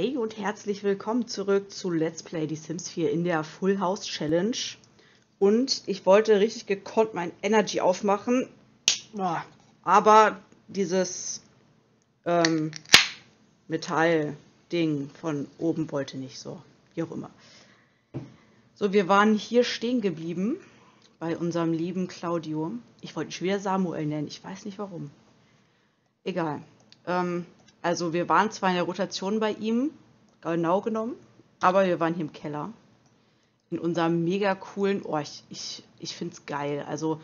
Hey und herzlich willkommen zurück zu Let's Play Die Sims 4 in der Full House Challenge. Und ich wollte richtig gekonnt mein Energy aufmachen, aber dieses ähm, Metall-Ding von oben wollte nicht so, wie auch immer. So, wir waren hier stehen geblieben bei unserem lieben Claudio. Ich wollte ihn schon wieder Samuel nennen, ich weiß nicht warum. Egal. Ähm, also wir waren zwar in der Rotation bei ihm, genau genommen, aber wir waren hier im Keller. In unserem mega coolen, oh, ich, ich, ich finde es geil. Also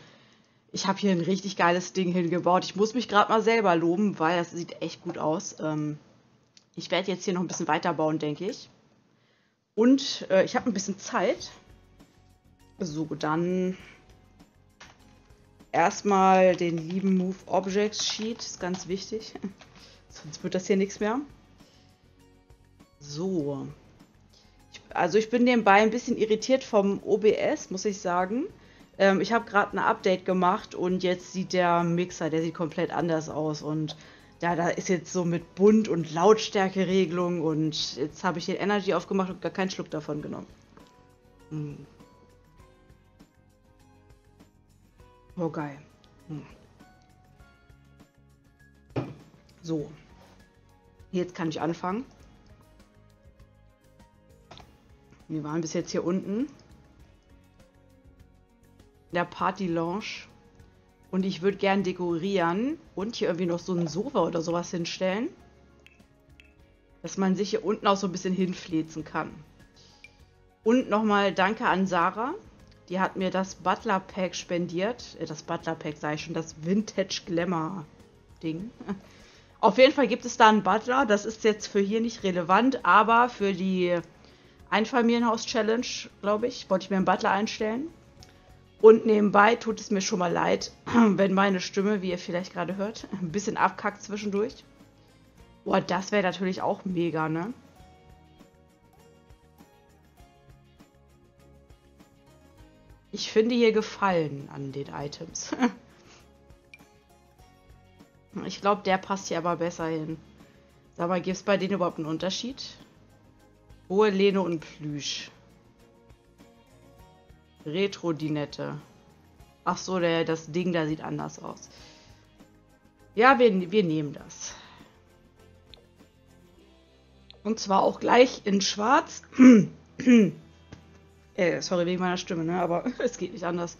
ich habe hier ein richtig geiles Ding hingebaut. Ich muss mich gerade mal selber loben, weil das sieht echt gut aus. Ähm, ich werde jetzt hier noch ein bisschen weiterbauen, denke ich. Und äh, ich habe ein bisschen Zeit. So, dann erstmal den lieben Move Objects Sheet, ist ganz wichtig. Sonst wird das hier nichts mehr. So. Ich, also ich bin nebenbei ein bisschen irritiert vom OBS, muss ich sagen. Ähm, ich habe gerade ein Update gemacht und jetzt sieht der Mixer, der sieht komplett anders aus. Und ja, da ist jetzt so mit Bunt- und Lautstärke-Regelung und jetzt habe ich den Energy aufgemacht und gar keinen Schluck davon genommen. Hm. Oh, geil. Hm. So. Jetzt kann ich anfangen. Wir waren bis jetzt hier unten. In der Party Lounge. Und ich würde gern dekorieren und hier irgendwie noch so ein Sofa oder sowas hinstellen. Dass man sich hier unten auch so ein bisschen hinflezen kann. Und nochmal danke an Sarah. Die hat mir das Butler Pack spendiert. Äh, das Butler Pack sei schon, das Vintage Glamour Ding. Auf jeden Fall gibt es da einen Butler. Das ist jetzt für hier nicht relevant, aber für die Einfamilienhaus-Challenge, glaube ich, wollte ich mir einen Butler einstellen. Und nebenbei tut es mir schon mal leid, wenn meine Stimme, wie ihr vielleicht gerade hört, ein bisschen abkackt zwischendurch. Boah, das wäre natürlich auch mega, ne? Ich finde hier Gefallen an den Items. Ich glaube, der passt hier aber besser hin. Sag mal, gibt es bei denen überhaupt einen Unterschied? Hohe Lehne und Plüsch. Retro-Dinette. Ach so, der, das Ding da sieht anders aus. Ja, wir, wir nehmen das. Und zwar auch gleich in schwarz. äh, sorry wegen meiner Stimme, ne? Aber es geht nicht anders.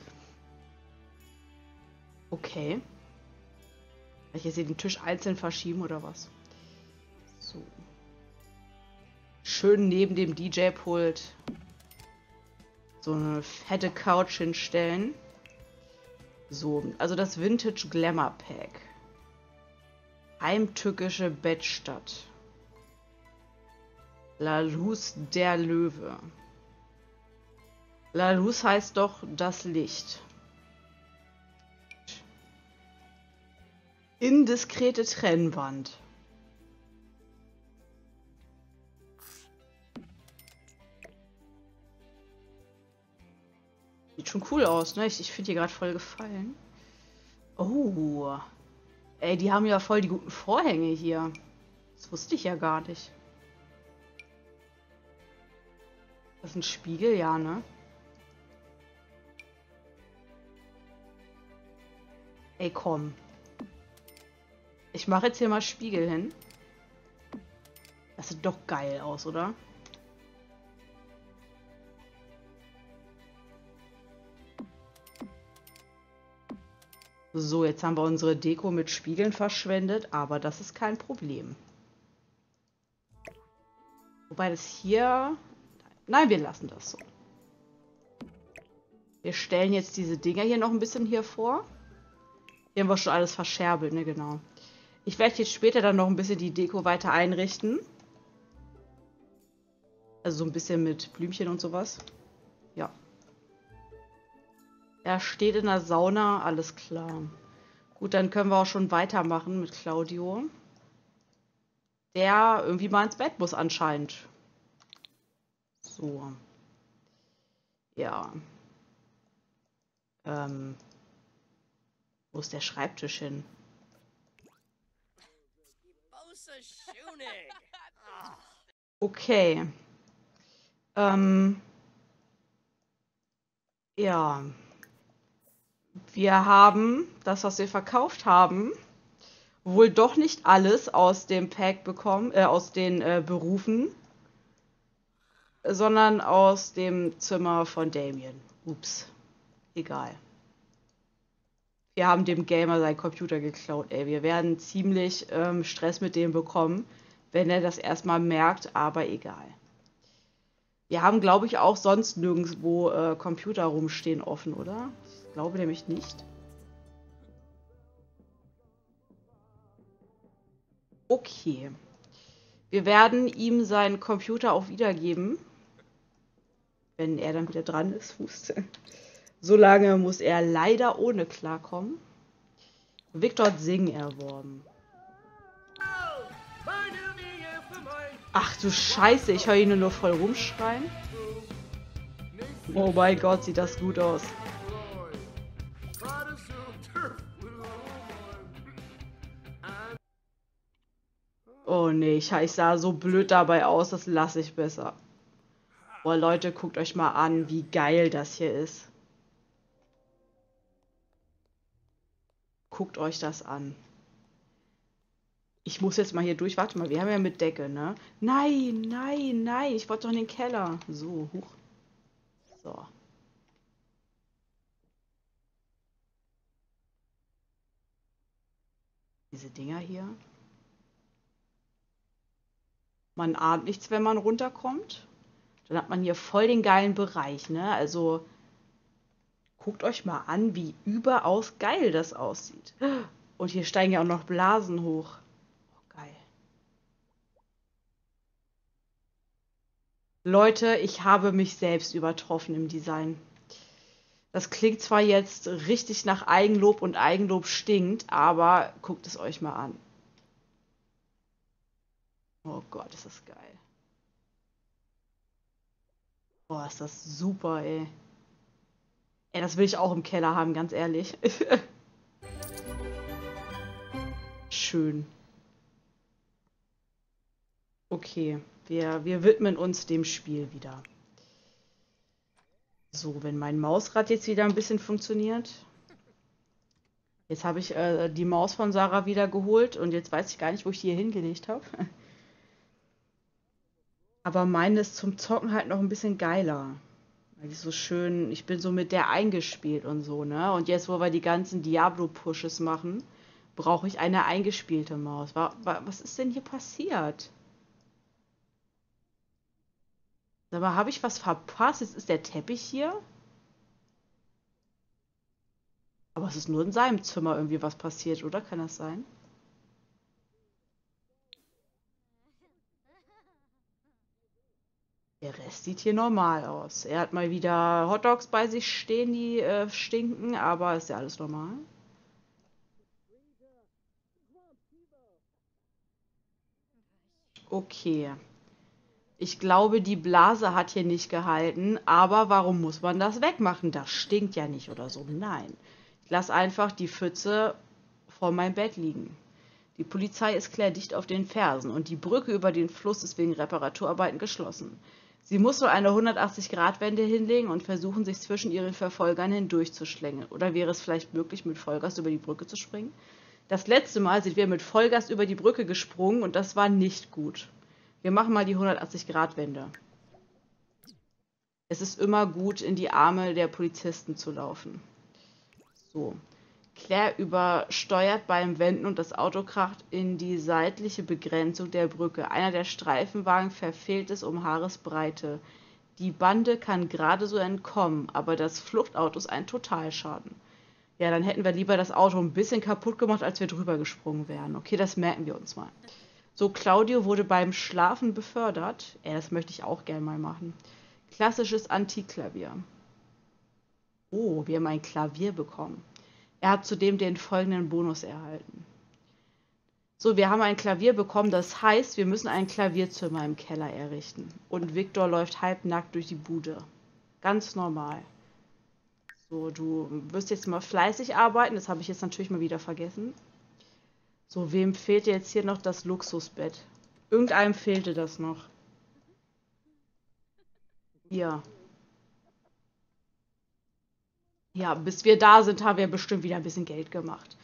Okay. Soll ich jetzt hier den Tisch einzeln verschieben oder was? So. Schön neben dem DJ-Pult so eine fette Couch hinstellen. So, also das Vintage Glamour Pack. Heimtückische Bettstadt. La Luz der Löwe. La Luz heißt doch das Licht. Indiskrete Trennwand. Sieht schon cool aus, ne? Ich, ich finde die gerade voll gefallen. Oh. Ey, die haben ja voll die guten Vorhänge hier. Das wusste ich ja gar nicht. Das ist ein Spiegel, ja, ne? Ey, komm. Ich mache jetzt hier mal Spiegel hin. Das sieht doch geil aus, oder? So, jetzt haben wir unsere Deko mit Spiegeln verschwendet, aber das ist kein Problem. Wobei das hier... Nein, wir lassen das so. Wir stellen jetzt diese Dinger hier noch ein bisschen hier vor. Hier haben wir schon alles verscherbelt, ne, genau. Ich werde jetzt später dann noch ein bisschen die Deko weiter einrichten. Also so ein bisschen mit Blümchen und sowas. Ja. Er steht in der Sauna, alles klar. Gut, dann können wir auch schon weitermachen mit Claudio. Der irgendwie mal ins Bett muss anscheinend. So. Ja. Ähm. Wo ist der Schreibtisch hin? Okay. Ähm, ja. Wir haben das, was wir verkauft haben, wohl doch nicht alles aus dem Pack bekommen, äh, aus den äh, Berufen, sondern aus dem Zimmer von Damien. Ups. Egal. Wir haben dem Gamer seinen Computer geklaut, ey. Wir werden ziemlich ähm, Stress mit dem bekommen, wenn er das erstmal merkt, aber egal. Wir haben, glaube ich, auch sonst nirgendwo äh, Computer rumstehen offen, oder? Ich glaube nämlich nicht. Okay. Wir werden ihm seinen Computer auch wiedergeben. Wenn er dann wieder dran ist, Fuß. Solange muss er leider ohne klarkommen. Victor hat Sing erworben. Ach du Scheiße, ich höre ihn nur voll rumschreien. Oh mein Gott, sieht das gut aus. Oh nee, ich sah so blöd dabei aus, das lasse ich besser. Boah, Leute, guckt euch mal an, wie geil das hier ist. Guckt euch das an. Ich muss jetzt mal hier durch. Warte mal, wir haben ja mit Decke, ne? Nein, nein, nein. Ich wollte doch in den Keller. So, hoch. So. Diese Dinger hier. Man ahnt nichts, wenn man runterkommt. Dann hat man hier voll den geilen Bereich, ne? Also guckt euch mal an, wie überaus geil das aussieht. Und hier steigen ja auch noch Blasen hoch. Oh, geil. Leute, ich habe mich selbst übertroffen im Design. Das klingt zwar jetzt richtig nach Eigenlob und Eigenlob stinkt, aber guckt es euch mal an. Oh Gott, ist das geil. Boah, ist das super, ey. Ey, das will ich auch im Keller haben, ganz ehrlich. Schön. Okay, wir, wir widmen uns dem Spiel wieder. So, wenn mein Mausrad jetzt wieder ein bisschen funktioniert. Jetzt habe ich äh, die Maus von Sarah wieder geholt und jetzt weiß ich gar nicht, wo ich die hier hingelegt habe. Aber meine ist zum Zocken halt noch ein bisschen geiler. Weil die so schön, ich bin so mit der eingespielt und so, ne? Und jetzt, wo wir die ganzen Diablo-Pushes machen, brauche ich eine eingespielte Maus. Was ist denn hier passiert? Aber habe ich was verpasst? Jetzt ist der Teppich hier. Aber es ist nur in seinem Zimmer irgendwie was passiert, oder? Kann das sein? Der Rest sieht hier normal aus. Er hat mal wieder Hotdogs bei sich stehen, die äh, stinken, aber ist ja alles normal. Okay. Ich glaube, die Blase hat hier nicht gehalten, aber warum muss man das wegmachen? Das stinkt ja nicht oder so. Nein. Ich lasse einfach die Pfütze vor meinem Bett liegen. Die Polizei ist klärdicht auf den Fersen und die Brücke über den Fluss ist wegen Reparaturarbeiten geschlossen. Sie muss so eine 180-Grad-Wende hinlegen und versuchen, sich zwischen ihren Verfolgern hindurchzuschlängeln. Oder wäre es vielleicht möglich, mit Vollgas über die Brücke zu springen? Das letzte Mal sind wir mit Vollgas über die Brücke gesprungen und das war nicht gut. Wir machen mal die 180-Grad-Wende. Es ist immer gut, in die Arme der Polizisten zu laufen. So. Claire übersteuert beim Wenden und das Auto kracht in die seitliche Begrenzung der Brücke. Einer der Streifenwagen verfehlt es um Haaresbreite. Die Bande kann gerade so entkommen, aber das Fluchtauto ist ein Totalschaden. Ja, dann hätten wir lieber das Auto ein bisschen kaputt gemacht, als wir drüber gesprungen wären. Okay, das merken wir uns mal. So, Claudio wurde beim Schlafen befördert. Ja, das möchte ich auch gerne mal machen. Klassisches Antiklavier. Oh, wir haben ein Klavier bekommen. Er hat zudem den folgenden Bonus erhalten. So, wir haben ein Klavier bekommen, das heißt, wir müssen ein Klavierzimmer im Keller errichten. Und Viktor läuft halbnackt durch die Bude. Ganz normal. So, du wirst jetzt mal fleißig arbeiten, das habe ich jetzt natürlich mal wieder vergessen. So, wem fehlt jetzt hier noch das Luxusbett? Irgendeinem fehlte das noch. Hier. Ja, bis wir da sind, haben wir bestimmt wieder ein bisschen Geld gemacht.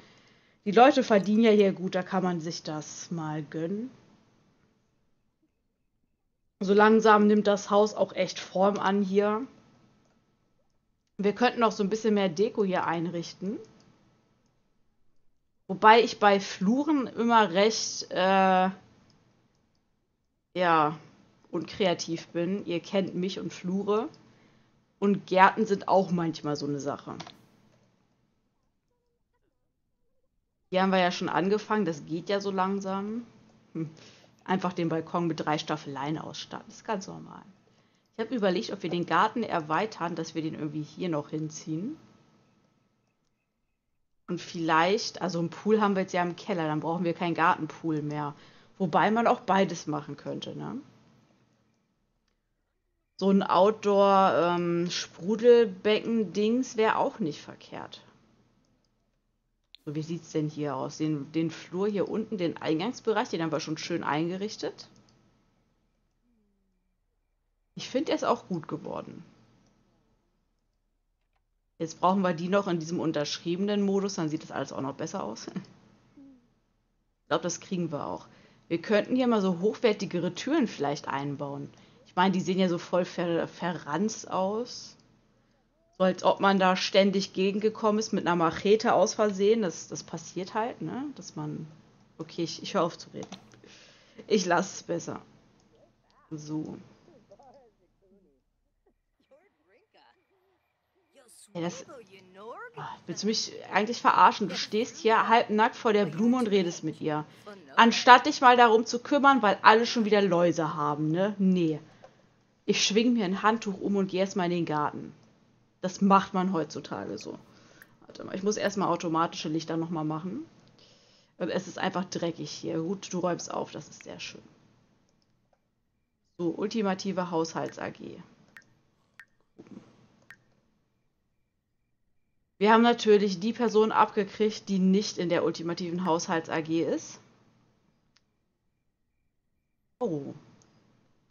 Die Leute verdienen ja hier gut, da kann man sich das mal gönnen. So langsam nimmt das Haus auch echt Form an hier. Wir könnten auch so ein bisschen mehr Deko hier einrichten. Wobei ich bei Fluren immer recht, äh, ja, unkreativ bin. Ihr kennt mich und Flure. Und Gärten sind auch manchmal so eine Sache. Hier haben wir ja schon angefangen, das geht ja so langsam. Hm. Einfach den Balkon mit drei Staffeleien ausstatten. Das ist ganz normal. Ich habe überlegt, ob wir den Garten erweitern, dass wir den irgendwie hier noch hinziehen. Und vielleicht, also einen Pool haben wir jetzt ja im Keller, dann brauchen wir keinen Gartenpool mehr. Wobei man auch beides machen könnte, ne? So ein Outdoor-Sprudelbecken-Dings ähm, wäre auch nicht verkehrt. So, wie sieht es denn hier aus? Den, den Flur hier unten, den Eingangsbereich, den haben wir schon schön eingerichtet. Ich finde, er ist auch gut geworden. Jetzt brauchen wir die noch in diesem unterschriebenen Modus, dann sieht das alles auch noch besser aus. ich glaube, das kriegen wir auch. Wir könnten hier mal so hochwertigere Türen vielleicht einbauen. Ich meine, die sehen ja so voll ver verranzt aus. So als ob man da ständig gegengekommen ist mit einer Machete aus Versehen. Das, das passiert halt, ne? Dass man. Okay, ich, ich höre auf zu reden. Ich lasse es besser. So. Ja, das, oh, willst du mich eigentlich verarschen? Du stehst hier halbnackt vor der Blume und redest mit ihr. Anstatt dich mal darum zu kümmern, weil alle schon wieder Läuse haben, ne? Nee. Ich schwing mir ein Handtuch um und gehe erstmal in den Garten. Das macht man heutzutage so. Warte mal, ich muss erstmal automatische Lichter nochmal machen. Es ist einfach dreckig hier. Gut, du räumst auf, das ist sehr schön. So, ultimative Haushalts-AG. Wir haben natürlich die Person abgekriegt, die nicht in der ultimativen Haushalts-AG ist. Oh.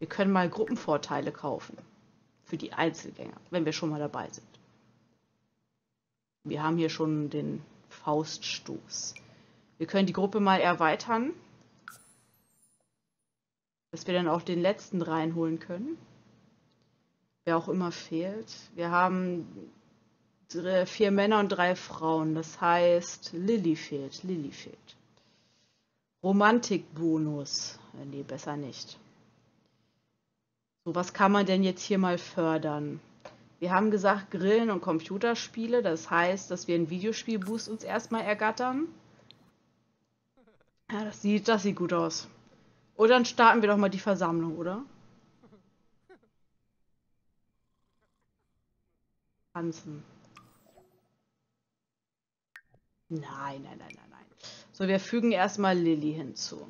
Wir können mal Gruppenvorteile kaufen. Für die Einzelgänger, wenn wir schon mal dabei sind. Wir haben hier schon den Fauststoß. Wir können die Gruppe mal erweitern. Dass wir dann auch den letzten reinholen können. Wer auch immer fehlt. Wir haben vier Männer und drei Frauen. Das heißt, Lilly fehlt. Lilly fehlt. Romantikbonus. Äh, nee, besser nicht. So, was kann man denn jetzt hier mal fördern? Wir haben gesagt Grillen und Computerspiele. Das heißt, dass wir einen Videospielboost uns erstmal ergattern. Ja, das sieht, das sieht gut aus. Oder dann starten wir doch mal die Versammlung, oder? Tanzen. Nein, nein, nein, nein, nein. So, wir fügen erstmal Lilly hinzu.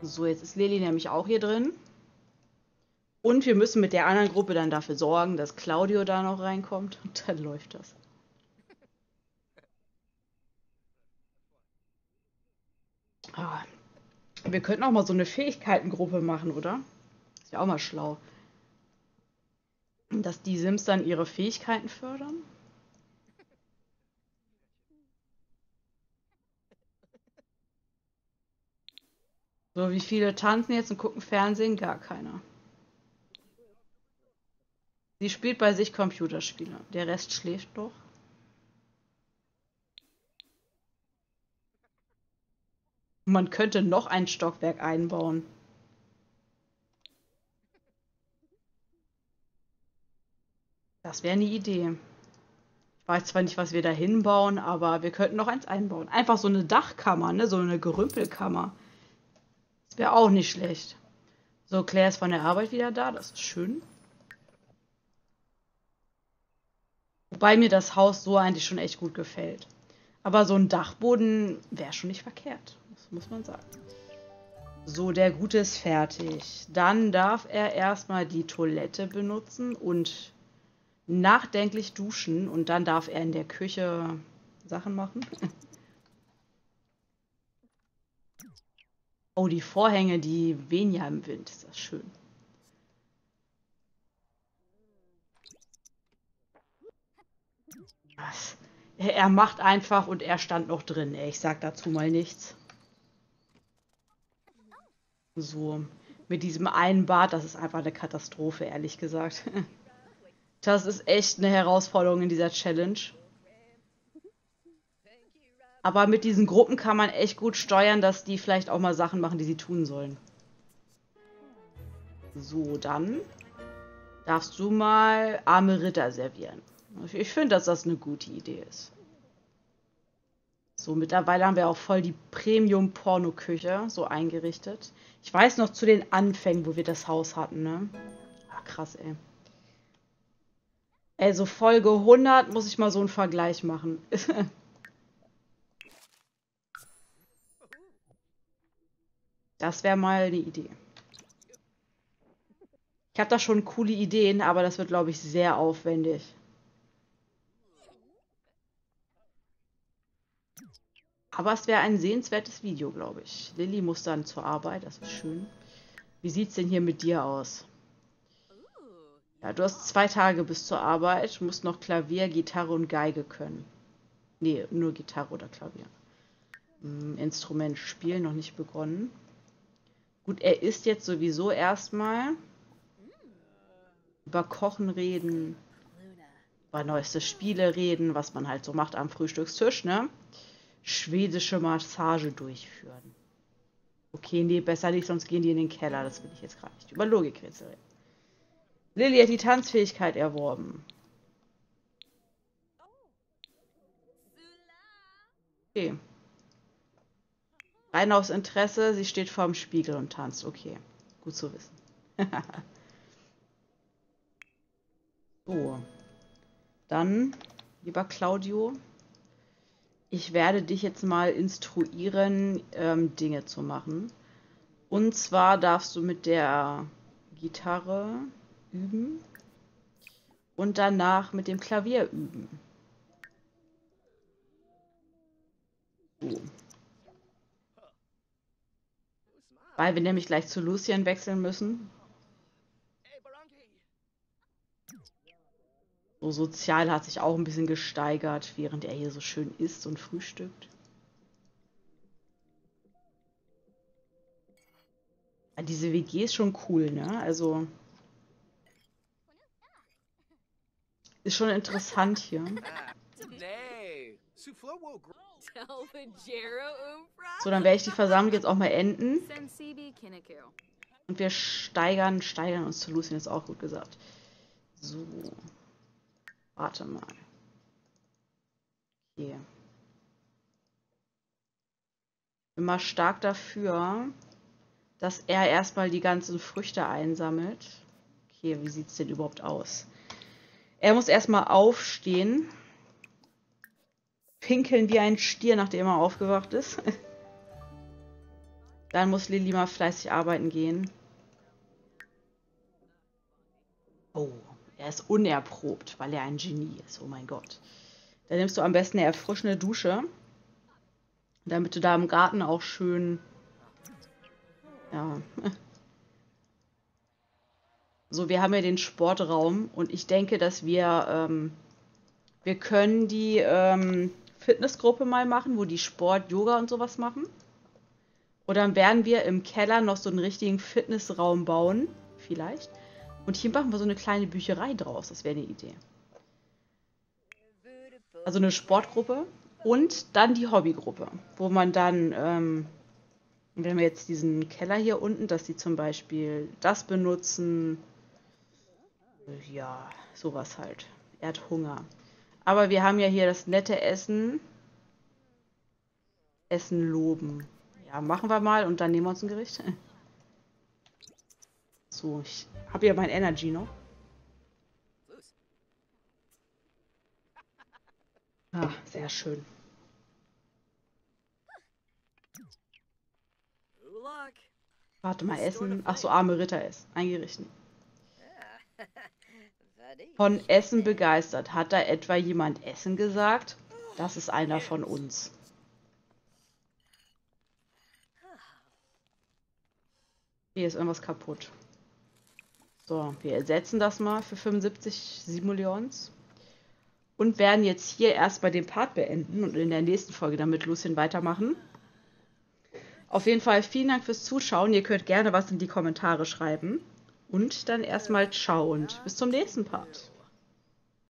So, jetzt ist Lilly nämlich auch hier drin. Und wir müssen mit der anderen Gruppe dann dafür sorgen, dass Claudio da noch reinkommt. Und dann läuft das. Ah, wir könnten auch mal so eine Fähigkeitengruppe machen, oder? Ist ja auch mal schlau. Dass die Sims dann ihre Fähigkeiten fördern. So, wie viele tanzen jetzt und gucken Fernsehen? Gar keiner. Sie spielt bei sich Computerspiele. Der Rest schläft doch. Man könnte noch ein Stockwerk einbauen. Das wäre eine Idee. Ich weiß zwar nicht, was wir da hinbauen, aber wir könnten noch eins einbauen. Einfach so eine Dachkammer, ne? so eine Gerümpelkammer. Das wäre auch nicht schlecht. So, Claire ist von der Arbeit wieder da, das ist schön. Wobei mir das Haus so eigentlich schon echt gut gefällt. Aber so ein Dachboden wäre schon nicht verkehrt. Das muss man sagen. So, der Gute ist fertig. Dann darf er erstmal die Toilette benutzen und nachdenklich duschen. Und dann darf er in der Küche Sachen machen. oh, die Vorhänge, die wehen ja im Wind. Ist das schön. Was? Er macht einfach und er stand noch drin. Ich sag dazu mal nichts. So, mit diesem einen Bad, das ist einfach eine Katastrophe, ehrlich gesagt. Das ist echt eine Herausforderung in dieser Challenge. Aber mit diesen Gruppen kann man echt gut steuern, dass die vielleicht auch mal Sachen machen, die sie tun sollen. So, dann darfst du mal arme Ritter servieren. Ich finde, dass das eine gute Idee ist. So, mittlerweile haben wir auch voll die Premium-Porno-Küche so eingerichtet. Ich weiß noch zu den Anfängen, wo wir das Haus hatten, ne? Ach, krass, ey. Also Folge 100 muss ich mal so einen Vergleich machen. das wäre mal eine Idee. Ich habe da schon coole Ideen, aber das wird, glaube ich, sehr aufwendig. Aber es wäre ein sehenswertes Video, glaube ich. Lilly muss dann zur Arbeit, das ist schön. Wie sieht es denn hier mit dir aus? Ja, du hast zwei Tage bis zur Arbeit, musst noch Klavier, Gitarre und Geige können. Nee, nur Gitarre oder Klavier. Hm, Instrument spielen, noch nicht begonnen. Gut, er isst jetzt sowieso erstmal. Über Kochen reden. Über neueste Spiele reden, was man halt so macht am Frühstückstisch, ne? Schwedische Massage durchführen. Okay, nee, besser nicht, sonst gehen die in den Keller. Das will ich jetzt gerade nicht. Über Logikrätsel reden. Lilly hat die Tanzfähigkeit erworben. Okay. Rein aus Interesse, sie steht vorm Spiegel und tanzt. Okay, gut zu wissen. so. Dann, lieber Claudio, ich werde dich jetzt mal instruieren, ähm, Dinge zu machen. Und zwar darfst du mit der Gitarre üben und danach mit dem Klavier üben. So. Weil wir nämlich gleich zu Lucien wechseln müssen. So sozial hat sich auch ein bisschen gesteigert, während er hier so schön isst und frühstückt. Diese WG ist schon cool, ne? Also ist schon interessant hier. So, dann werde ich die Versammlung jetzt auch mal enden. Und wir steigern, steigern uns zu Lucien, ist auch gut gesagt. So. Warte mal. Okay. Bin mal stark dafür, dass er erstmal die ganzen Früchte einsammelt. Okay, wie sieht es denn überhaupt aus? Er muss erstmal aufstehen. Pinkeln wie ein Stier, nachdem er aufgewacht ist. Dann muss Lilly mal fleißig arbeiten gehen. Oh. Er ist unerprobt, weil er ein Genie ist. Oh mein Gott. Dann nimmst du am besten eine erfrischende Dusche. Damit du da im Garten auch schön... Ja. So, wir haben ja den Sportraum und ich denke, dass wir... Ähm, wir können die ähm, Fitnessgruppe mal machen, wo die Sport, Yoga und sowas machen. Und dann werden wir im Keller noch so einen richtigen Fitnessraum bauen. Vielleicht. Und hier machen wir so eine kleine Bücherei draus. Das wäre eine Idee. Also eine Sportgruppe und dann die Hobbygruppe, wo man dann, ähm, wir jetzt diesen Keller hier unten, dass die zum Beispiel das benutzen, ja, sowas halt. Er hat Hunger. Aber wir haben ja hier das nette Essen. Essen loben. Ja, machen wir mal und dann nehmen wir uns ein Gericht. So, ich habe ja mein Energy noch. Ah, sehr schön. Warte mal, Essen. Ach so, arme Ritter ist eingerichtet. Von Essen begeistert. Hat da etwa jemand Essen gesagt? Das ist einer von uns. Hier ist irgendwas kaputt. So, wir ersetzen das mal für 75 Simoleons. und werden jetzt hier erstmal den Part beenden und in der nächsten Folge dann mit Lucien weitermachen. Auf jeden Fall vielen Dank fürs Zuschauen. Ihr könnt gerne was in die Kommentare schreiben. Und dann erstmal ciao und bis zum nächsten Part.